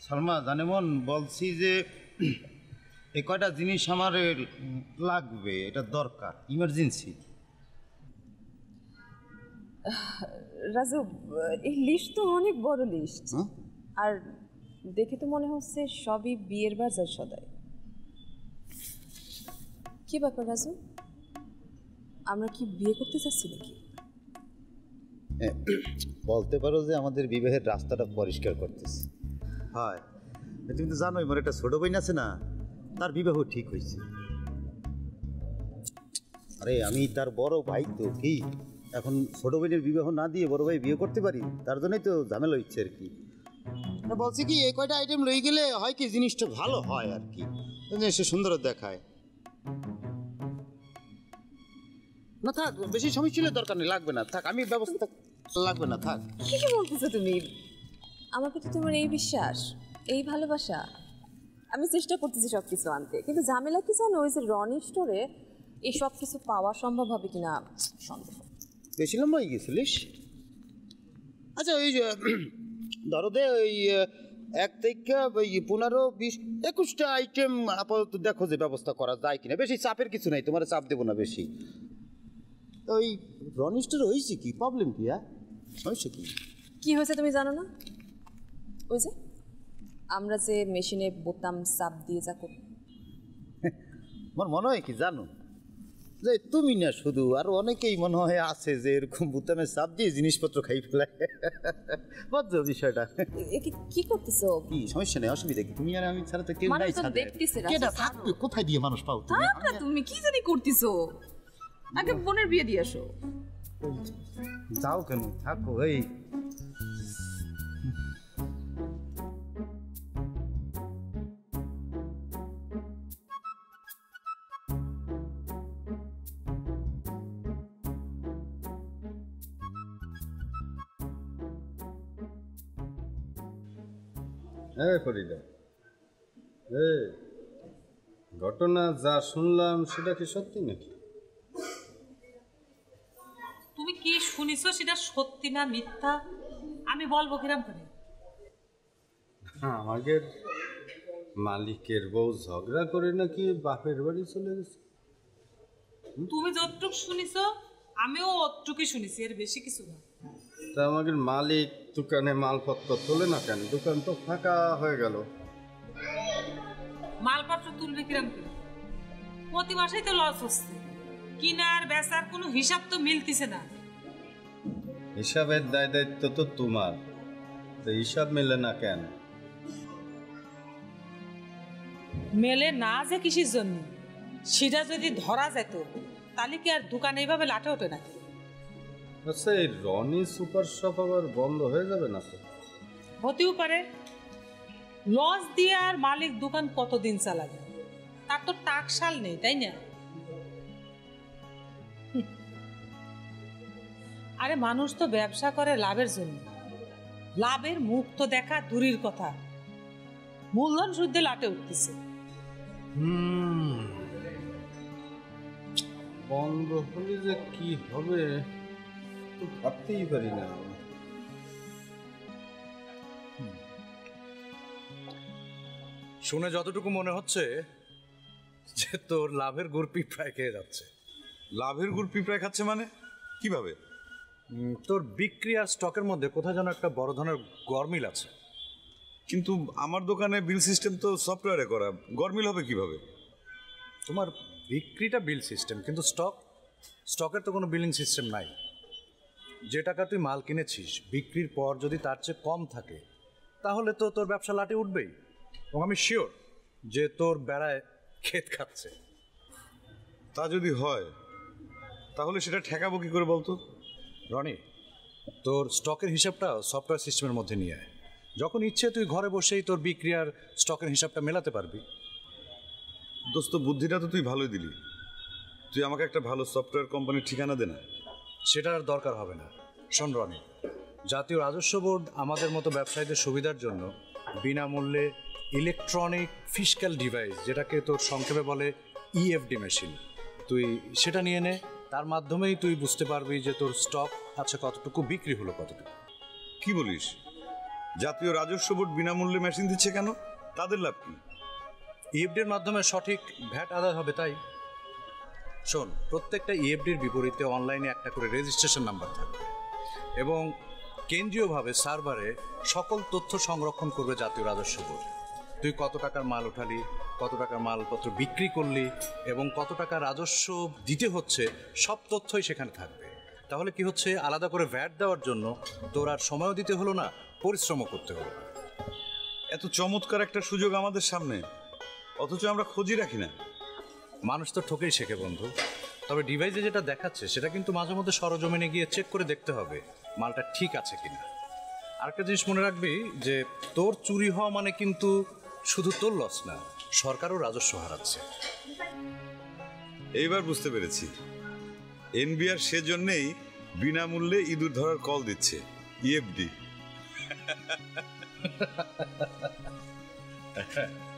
সালমা, জানেমন, বলছি যে এ কয়টা জিনিস আমার লাগবে, এটা দরকার ইমার্জেন্সি রাজু এই লিস্ট তো অনেক বড় লিস্ট? আর দেখে তো মনে হচ্ছে সবই বিয়ের বাজার সদাই। কি ব্যাপার রাজু? আমরা কি বিয়ে করতে চাচ্ছি নাকি? হ্যাঁ, বলতে পারো যে আমাদের বিবাহের রাস্তাটা পরিষ্কার করতেছি। হয়। তুমি তো জানোই মোর একটা ছোট বোন আছে না তার বিবাহ ঠিক হয়েছে। আরে আমি তার বড় ভাই তো কি? এখন ছোট বোনের বিবাহ না দিয়ে বড় ভাই বিয়ে করতে পারি তার জন্যই তো ঝামেলা হচ্ছে আর কি। বলছি কি এই কয়টা আইটেম লই গেলে হয় কি জিনিসটা ভালো হয় আর কি? সে সুন্দর দেখায়। না থাক বেশি সময় ছিল দরকার নেই লাগবে না। থাক আমি ব্যবস্থা লাগবে না থাক। কি কি বলতেছো তুমি? আমার প্রতি তোমার এই বিশ্বাস এই ভালোবাসা আমি চেষ্টা করতেছি সব কিছু আনতে। কিন্তু ঝামেলা কি জানো? ওই যে রনি স্টোরে এই সব কিছু পাওয়া সম্ভব হবে কিনা? সন্দেহ। বেশি লম্বা হয়ে গেছিলিস? আচ্ছা ওই যে ধরো দে ওই এক থেকে ওই পনেরো বিশ একুশটা আইটেম আপাতত দেখো যে ব্যবস্থা করা যায় কিনা। বেশি চাপের কিছু নাই তোমার চাপ দেবো না বেশি। ওই রনিস্টার হয়েছে কি? প্রবলেম কি হ্যাঁ? হয়েছে কি? কি হয়েছে তুমি জানো না? ওই যে আমরা যে মেশিনে বোতাম চাপ দিয়ে যা করি আমার মনে হয় কি জানো? যে তুমি না শুধু আর অনেকেই মনে হয় আছে যে এরকম বুতামে চাপ দিয়ে জিনিসপত্র খাই ফেলায় বুঝছ বিষয়টা। কি- করতেছো? কি সমস্যা নেই অসুবিধা কি? তুমি আর আমি ছাড়া তো কেউ নাই ছাড়ো। থাকবে কোথায় দিয়ে মানুষ পাও তুমি? তুমি কি জানি করতেছো? আগে বোনের বিয়ে দিয়ে আসো। যাও কেন থাকো এই। হ্যাঁ ফরিদা এ ঘটনা যা শুনলাম সেটা কি সত্যি নাকি? তুমি কি শুনিছো সেটা সত্যি না মিথ্যা? আমি বলব কিরাম করে? আমাদের মালিকের বউ ঝগড়া করে নাকি বাপের বাড়ি চলে গেছে। তুমি যতটুক শুনিছো আমিও অতটুকুই শুনেছি এর বেশি কিছু না। তা আমাদের মালিক দোকানে মালপত্র তোলে না কেন? দোকান তো ফাঁকা হয়ে গেল। মালপত্র তুলবে কিরাম করে? প্রতি মাসেই তো লস হচ্ছে। কিনার বেচার কোনো হিসাব তো মিলতিছে না। হিসাবের দায় দায়িত্ব তো তোমার। তো হিসাব মেলে না কেন? মেলে না যে কিসের জন্য? সেটা যদি ধরা যেত তাহলে কি আর দোকানে এইভাবে লাটে ওঠে নাকি? আচ্ছা এই রনি সুপার শপ আবার বন্ধ হয়ে যাবে না তো? হতেও পারে। লস দিয়ে আর মালিক দোকান কতদিন চালাবে? তার তো টাকশাল নেই তাই না? আরে মানুষ তো ব্যবসা করে লাভের জন্য। লাভের মুখ তো দেখা দূরের কথা। মূলধন শুদ্ধে লাটে উঠতেছে। হুম। বন্ধ হলে যে কি হবে? তো ভাবতেই পারি না শুনে যতটুকু মনে হচ্ছে যে তোর লাভের গুড় পিঁপড়ায় খেয়ে যাচ্ছে। লাভের গুড় পিঁপড়ায় খাচ্ছে মানে? কীভাবে? তোর বিক্রি আর স্টকের মধ্যে কোথায় যেন একটা বড় ধরনের গরমিল আছে। কিন্তু আমার দোকানে বিল সিস্টেম তো সফটওয়্যারে করা। গরমিল হবে কীভাবে? তোমার বিক্রিটা বিল সিস্টেম কিন্তু স্টক স্টকের তো কোনো বিলিং সিস্টেম নাই। যে টাকা তুই মাল কিনেছিস বিক্রির পর যদি তার চেয়ে কম থাকে তাহলে তো তোর ব্যবসা লাটে উঠবেই। এবং আমি শিওর যে তোর বেড়ায় ক্ষেত খাচ্ছে। তা যদি হয় তাহলে সেটা ঠেকাবো কি করে বলতো? রনি তোর স্টকের হিসাবটা সফটওয়্যার সিস্টেমের মধ্যে নিয়ে আয়। যখন ইচ্ছে তুই ঘরে বসেই তোর বিক্রি আর স্টকের হিসাবটা মেলাতে পারবি। দোস্ত বুদ্ধিটা তো তুই ভালোই দিলি। তুই আমাকে একটা ভালো সফটওয়্যার কোম্পানির ঠিকানা দে না। সেটা আর দরকার হবে না। শোন রনি জাতীয় রাজস্ব বোর্ড আমাদের মতো ব্যবসায়ীদের সুবিধার জন্য বিনামূল্যে ইলেকট্রনিক ফিজিক্যাল ডিভাইস যেটাকে তোর সংক্ষেপে বলে ইএফডি মেশিন তুই সেটা নিয়ে নে তার মাধ্যমেই তুই বুঝতে পারবি যে তোর স্টক আছে কতটুকু বিক্রি হলো কতটুকু। কি বলিস? জাতীয় রাজস্ব বোর্ড বিনামূল্যে মেশিন দিচ্ছে কেন? তাদের লাভ কি? ইএফডির মাধ্যমে সঠিক ভ্যাট আদায় হবে তাই? শোন, প্রত্যেকটা ইএফডির বিপরীতে অনলাইনে একটা করে রেজিস্ট্রেশন নাম্বার থাকবে এবং কেন্দ্রীয়ভাবে সার্ভারে সকল তথ্য সংরক্ষণ করবে জাতীয় রাজস্ব বোর্ড। তুই কত টাকার মাল উঠালি কত টাকার মালপত্র বিক্রি করলি এবং কত টাকা রাজস্ব দিতে হচ্ছে, সব তথ্যই সেখানে থাকবে। তাহলে কি হচ্ছে? আলাদা করে ভ্যাট দেওয়ার জন্য তোর আর সময়ও দিতে হলো না, পরিশ্রমও করতে হলো এত চমৎকার একটা সুযোগ আমাদের সামনে, অথচ আমরা খোঁজই রাখি না। মানুষ তো ঠকেই শেখে বন্ধু। তবে ডিভাইসে যেটা দেখাচ্ছে সেটা কিন্তু মাঝে মধ্যে সরজমিনে গিয়ে চেক করে দেখতে হবে মালটা ঠিক আছে কিনা। আরেকটা জিনিস মনে রাখবি যে তোর চুরি হওয়া মানে কিন্তু শুধু তোর লস না সরকারও রাজস্ব হারাচ্ছে। এইবার বুঝতে পেরেছি। এনবিআর সেজন্যেই বিনামূল্যে ইঁদুর ধরার কল দিচ্ছে E ইএফডি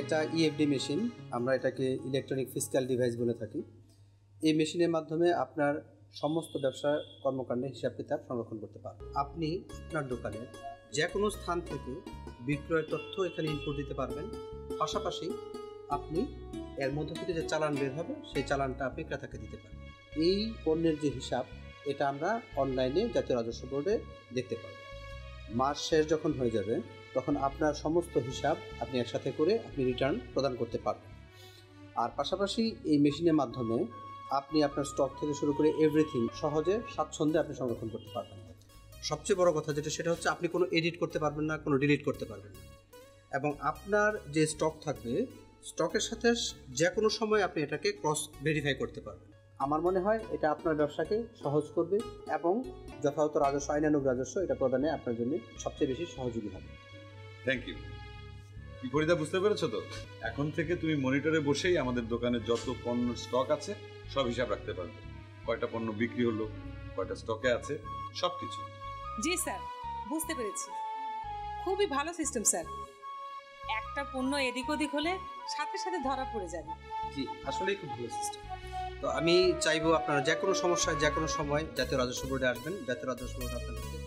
এটা ইএফডি মেশিন আমরা এটাকে ইলেকট্রনিক ফিজিক্যাল ডিভাইস বলে থাকি। এই মেশিনের মাধ্যমে আপনার সমস্ত ব্যবসার কর্মকাণ্ডের হিসাব কিতাব সংরক্ষণ করতে পারবেন। আপনি আপনার দোকানে যে কোনো স্থান থেকে বিক্রয়ের তথ্য এখানে ইনপুট দিতে পারবেন। পাশাপাশি আপনি এর মধ্যে থেকে যে চালান বের হবে, সেই চালানটা আপনি ক্রেতাকে দিতে পারেন এই পণ্যের যে হিসাব, এটা আমরা অনলাইনে জাতীয় রাজস্ব বোর্ডে দেখতে পারব মাস শেষ যখন হয়ে যাবে তখন আপনার সমস্ত হিসাব আপনি একসাথে করে আপনি রিটার্ন প্রদান করতে পারবেন। আর পাশাপাশি এই মেশিনের মাধ্যমে আপনি আপনার স্টক থেকে শুরু করে এভরিথিং সহজে স্বাচ্ছন্দ্যে আপনি সংরক্ষণ করতে পারবেন। সবচেয়ে বড় কথা যেটা, সেটা হচ্ছে আপনি কোনো এডিট করতে পারবেন না, কোনো ডিলিট করতে পারবেন না। এবং আপনার যে স্টক থাকবে স্টকের সাথে যে কোনো সময় আপনি এটাকে ক্রস ভেরিফাই করতে পারবেন। আমার মনে হয় এটা আপনার ব্যবসাকে সহজ করবে এবং যথাযথ রাজস্ব, আইনানুগ রাজস্ব এটা প্রদানে আপনার জন্য সবচেয়ে বেশি সহযোগী হবে। থ্যাংক ইউ ফরিদা বুঝতে পেরেছ তো? এখন থেকে তুমি মনিটরে বসেই আমাদের দোকানে যত পণ্য স্টক আছে সব হিসাব রাখতে পারবে। কয়টা পণ্য বিক্রি হলো কয়টা স্টকে আছে সব কিছু জি স্যার। বুঝতে পেরেছি। খুবই ভালো সিস্টেম স্যার। একটা পণ্য এদিক ওদিক হলে সাথে সাথে ধরা পড়ে যাবে। জি আসলেই খুব ভালো সিস্টেম তো আমি চাইব আপনারা যে কোনো সমস্যায় যে কোনো সময় জাতীয় রাজস্ব বোর্ডে আসবেন। জাতীয় রাজস্ব বোর্ড আপনাদেরকে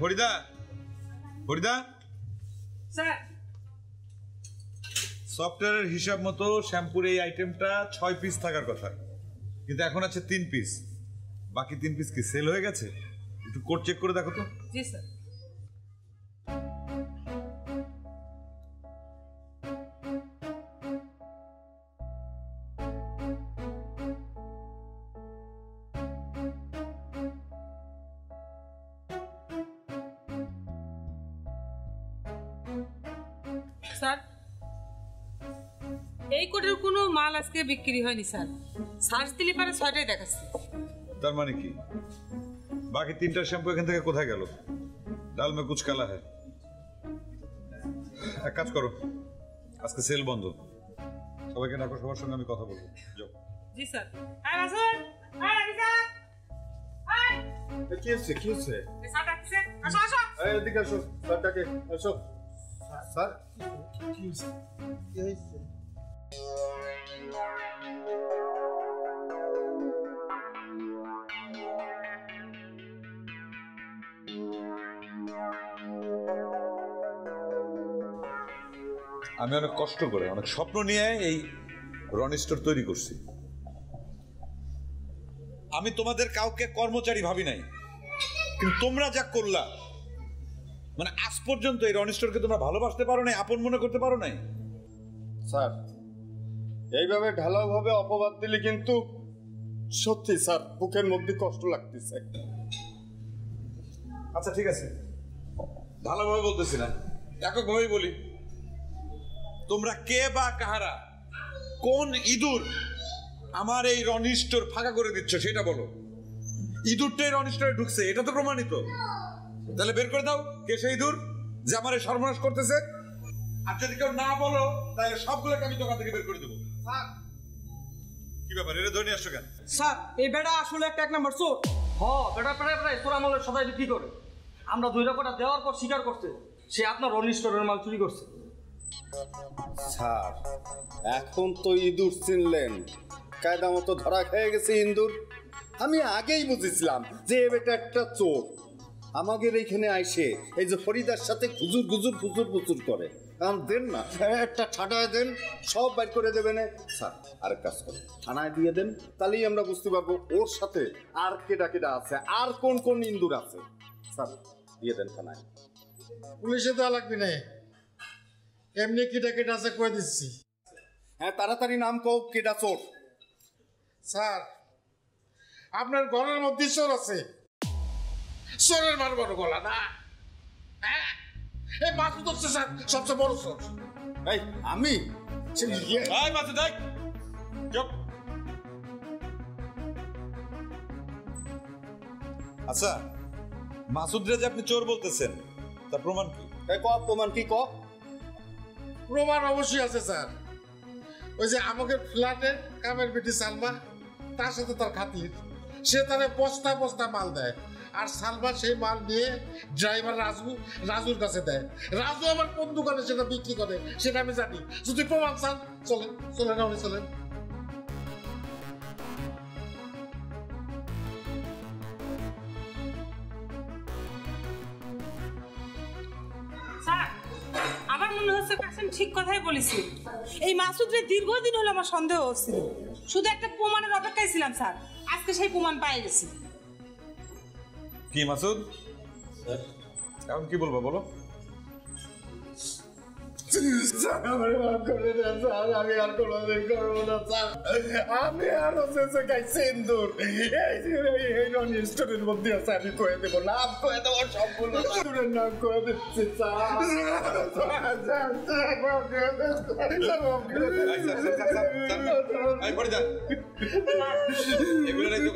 ফরিদা ফরিদা। স্যার। সফটওয়্যারের হিসাব মতো শ্যাম্পুর এই আইটেমটা ছয় পিস থাকার কথা। কিন্তু এখন আছে তিন পিস বাকি তিন পিস কি সেল হয়ে গেছে? একটু কোড চেক করে দেখো তো। জি স্যার। স্যার। এই কোটের কোনো মাল আজকে বিক্রি হয়নি স্যার। সার্চ দিলে পারে ছয়টাই দেখাচ্ছে। তার মানে কি? বাকি তিনটা শ্যাম্পু এখান থেকে কোথায় গেল? ডাল মে কুচ কালা হ্যায়। এক কাজ করো আজকে সেল বন্ধ। সবাইকে ডাকো সবার সঙ্গে আমি কথা বলব। যাও। জি স্যার। হ্যাঁ বাসুন হ্যাঁ রাখি স্যার। হ্যাঁ কি হচ্ছে কি হচ্ছে? স্যার ডাকছে আসো আসো। এদিকে আসো স্যারটাকে আসো। স্যার আমি অনেক কষ্ট করে, অনেক স্বপ্ন নিয়ে এই রন স্টোর তৈরি করছি। আমি তোমাদের কাউকে কর্মচারী ভাবি নাই, কিন্তু তোমরা যা করলা মানে আজ পর্যন্ত এই রন স্টোরকে তোমরা ভালোবাসতে পারো নাই আপন মনে করতে পারো নাই? স্যার এইভাবে ঢালাওভাবে অপবাদ দিলে কিন্তু সত্যি স্যার বুকের মধ্যে কষ্ট লাগতেছে। আচ্ছা ঠিক আছে। ভালোভাবে বলতেছি না এককভাবেই বলি। তোমরা কে বা কাহারা কোন ইঁদুর আমার এই রনিস্টোর ফাঁকা করে দিচ্ছ সেটা বলো। ইঁদুরটাই রনিস্টোরে ঢুকছে এটা তো প্রমাণিত। তাহলে বের করে দাও কে সেই ইঁদুর যে আমার এই সর্বনাশ করতেছে? আর যদি কেউ না বলো তাহলে সবগুলোকে আমি দোকান থেকে বের করে দেবো। কি ব্যাপার এটা ধরে আসছো কেন? স্যার এই বেটা আসলে একটা এক নম্বর চোর। হ বেটা প্রায় প্রায় চোর আমলের সদাই বিক্রি করে। আমরা দুই রকমটা দেওয়ার পর স্বীকার করছে সে আপনার রনি স্টোরের মাল চুরি করছে। স্যার এখন তো ইঁদুর চিনলেন। কায়দা মতো ধরা খেয়ে গেছে ইন্দুর আমি আগেই বুঝেছিলাম যে এ বেটা একটা চোর। আমাদের এইখানে আইসে এই যে ফরিদার সাথে খুজুর খুজুর ফুজুর ফুজুর করে। কারণ দেন না একটা ঠাটায় দেন সব বাইর করে দেবেন স্যার আরেক কাজ করুন থানায় দিয়ে দেন তাহলেই আমরা বুঝতে পারব ওর সাথে আর কেডা কেডা আছে আর কোন কোন ইন্দুর আছে। স্যার দিয়ে দেন থানায়। পুলিশে দেওয়া লাগবে না। এমনি কিটা কিটা আছে কয়ে দিচ্ছি। হ্যাঁ তাড়াতাড়ি নাম কও কেডা চোর। স্যার আপনার ঘরের মধ্যে চোর আছে। চোরের মার বড় গলা না? হ্যাঁ? এই মাসুদ হচ্ছে স্যার সবচেয়ে বড় চোর। এই আমি? এই মাসুদ চুপ। আচ্ছা মাসুদরে যে আপনি চোর বলতেছেন তার প্রমাণ কি? ক প্রমাণ কি ক? প্রমাণ অবশ্যই আছে স্যার। ওই যে আমাকে ফ্ল্যাটের কামের বেটি সালমা তার সাথে তার খাতির। সে তারে বস্তা বস্তা মাল দেয়। আর সালমা সেই মাল নিয়ে ড্রাইভার রাজু, রাজুর কাছে দেয়। রাজু আবার কোন দোকানে সেটা বিক্রি করে, সেটা আমি জানি। যদি প্রমাণ চান, চলেন চলেন, আপনি চলেন। আমার মনে হচ্ছে ঠিক কথাই বলেছি। এই মাসুদরে দীর্ঘদিন হলো আমার সন্দেহ হচ্ছিল শুধু একটা প্রমাণের অপেক্ষায় ছিলাম, স্যার। আজকে সেই প্রমাণ পাই গেছি। কি মাসুদ? এখন কি বলব বলো? স্যার আমার মাফ করে দেন স্যার আমি আর কোনোদিন করব না স্যার আমি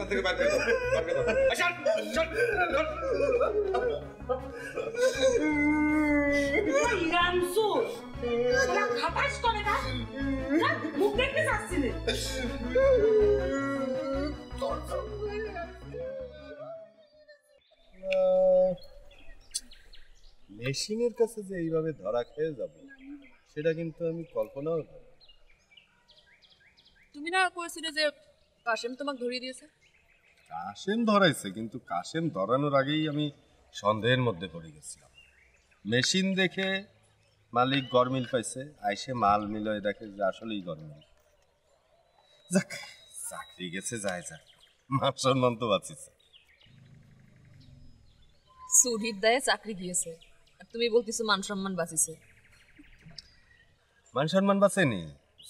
থেকে তোরা খাটাস করে না মুখ দেখতে মেশিনের কাছে যে এইভাবে ধরা খেয়ে যাব সেটা কিন্তু আমি কল্পনাও করি তুমি না করেছিলে যে কাশেম তোমাকে ধরিয়ে দিয়েছে? কাশেম ধরাইছে কিন্তু কাশেম ধরানোর আগেই আমি সন্দেহের মধ্যে পড়ে গেছিলাম। মেশিন দেখে মালিক গরমিল পাইছে আইসে মাল মিলয়ে দেখে যে আসলেই গরমিল। যাক চাকরি গেছে যায় যাক। মান সম্মান তো বাঁচিছে সুরির দায়ে চাকরি গিয়েছে আর তুমি বলতেছো মান সম্মান বাঁচিছে। মান সম্মান বাঁচেনি।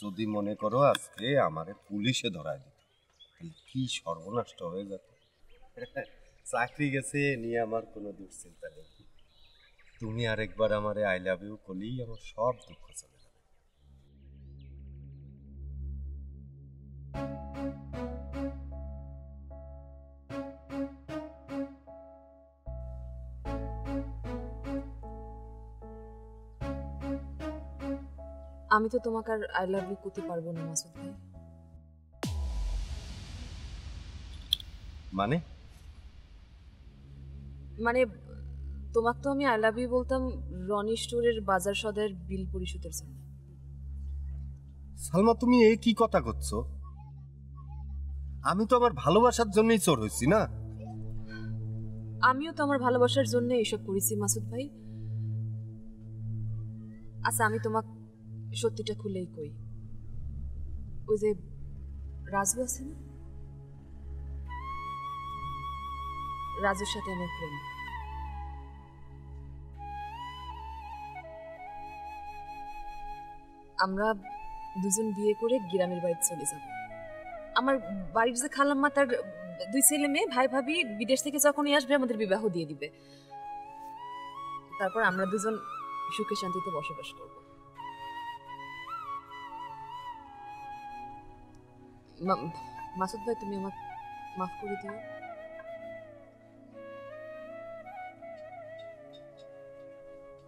যদি মনে করো আজকে আমারে পুলিশে ধরায় দিত কি সর্বনাষ্ট হয়ে যেত। চাকরি গেছে নিয়ে আমার কোনো দুশ্চিন্তা নেই। তুমি আরেকবার আমারে আই লাভ ইউ করলেই আমার সব দুঃখ চলে যাবে। আমি তো তোমাকে আর আই লাভ ইউ করতে পারব না মাসুদ ভাই। মানে? মানে তোমাকে তো আমি আই লাভ ইউ বলতাম রনি স্টোরের বাজার সদের বিল পরিশোধের জন্য। সালমা তুমি এ কি কথা করছ? আমি তো আমার ভালোবাসার জন্যই চোর হয়েছি না? আমিও তো আমার ভালোবাসার জন্য এসব করেছি মাসুদ ভাই। আচ্ছা আমি তোমাক সত্যিটা খুলেই কই। ওই যে রাজু আছে না? রাজুর সাথে আমার প্রেম। আমরা দুজন বিয়ে করে গ্রামের বাড়িতে চলে যাব। আমার বাড়ির যে খালাম্মা, তার দুই ছেলে মেয়ে, ভাই, ভাবি বিদেশ থেকে যখনই আসবে আমাদের বিবাহ দিয়ে দিবে। তারপর আমরা দুজন সুখে শান্তিতে বসবাস করব। মাসুদ ভাই, তুমি আমাকে মাফ করে দিও।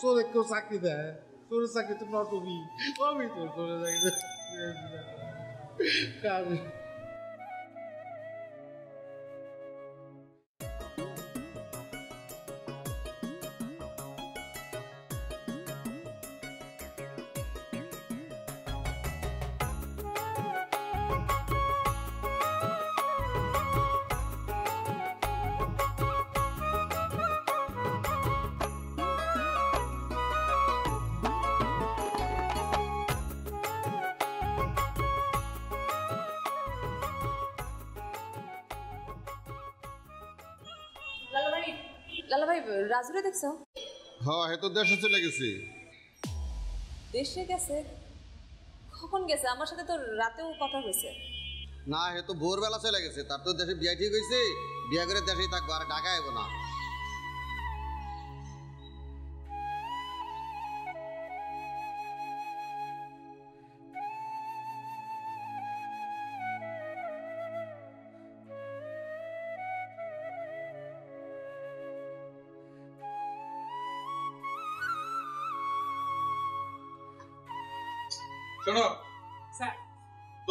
চলে কেউ চাকরি দেয় তোর চাকরি তো নটবি আমি তোর চাকরি লালা ভাই রাজুরে দেখছ? হ্যাঁ হে তো দেশে চলে গেছে। দেশে গেছে? কখন গেছে? আমার সাথে তো রাতেও কথা হয়েছে। না হে তো ভোরবেলা চলে গেছে। তার তো দেশে বিয়া ঠিক হয়েছে। বিয়া করে দেশেই থাকব আর ঢাকা আইব না।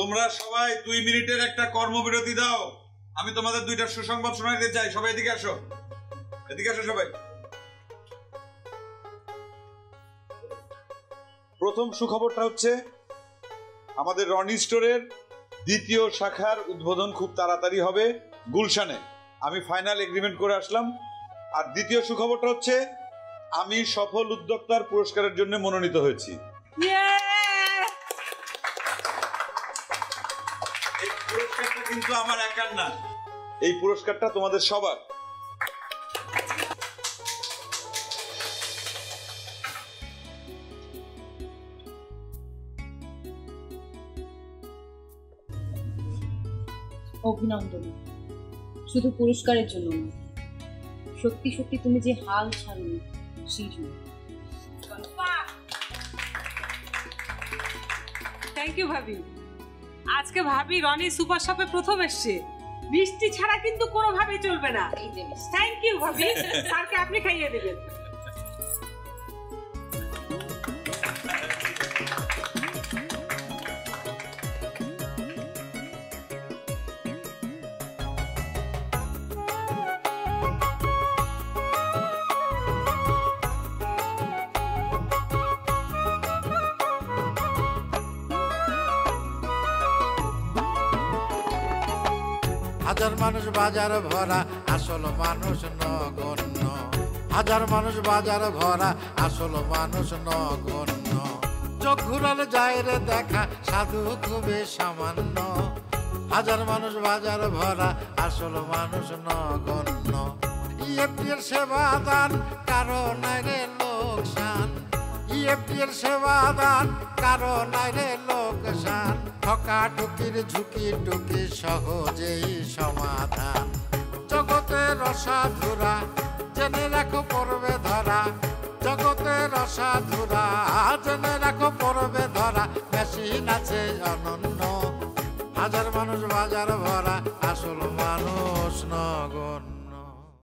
তোমরা সবাই দুই মিনিটের একটা কর্মবিরতি দাও। আমি তোমাদের দুইটা সুসংবাদ শোনাইতে চাই। সবাই এদিকে আসো। এদিকে আসো সবাই। প্রথম সুখবরটা হচ্ছে, আমাদের রনি স্টোরের দ্বিতীয় শাখার উদ্বোধন খুব তাড়াতাড়ি হবে গুলশানে। আমি ফাইনাল এগ্রিমেন্ট করে আসলাম। আর দ্বিতীয় সুখবরটা হচ্ছে, আমি সফল উদ্যোক্তার পুরস্কারের জন্য মনোনীত হয়েছি এই পুরস্কারটা কিন্তু আমার একার না। এই পুরস্কারটা তোমাদের সবার। অভিনন্দন। শুধু পুরস্কারের জন্য নয়। সত্যি সত্যি তুমি যে হাল ছাড়নি সেই জন্য। থ্যাংক ইউ ভাবি। আজকে ভাবি রনি সুপার শপে প্রথম এসছে। মিষ্টি ছাড়া কিন্তু কোনোভাবেই চলবে না। থ্যাংক ইউ ভাবি। স্যারকে আপনি খাইয়ে দেবেন। বাজার ভরা, আসল মানুষ নগণ্য। হাজার মানুষ বাজার ভরা, আসল মানুষ নগণ্য। চোখ ঘুরালে যায় রে দেখা, সাধু খুবই সামান্য। হাজার মানুষ বাজার ভরা, আসল মানুষ নগণ্য। ইএফটির সেবা দান, কারও নাই রে লোকসান। ইএফটির সেবা দান, কারও নাই রে লোকসান। ঠকা ঠুকির ঝুঁকি টুকি সহজেই সমাধান। জগতের রসাধুরা, জেনে রাখো পড়বে ধরা। জগতের রসাধুরা, জেনে রাখো পড়বে ধরা। মেশিন আছে অনন্য, হাজার মানুষ বাজার ভরা। আসল মানুষ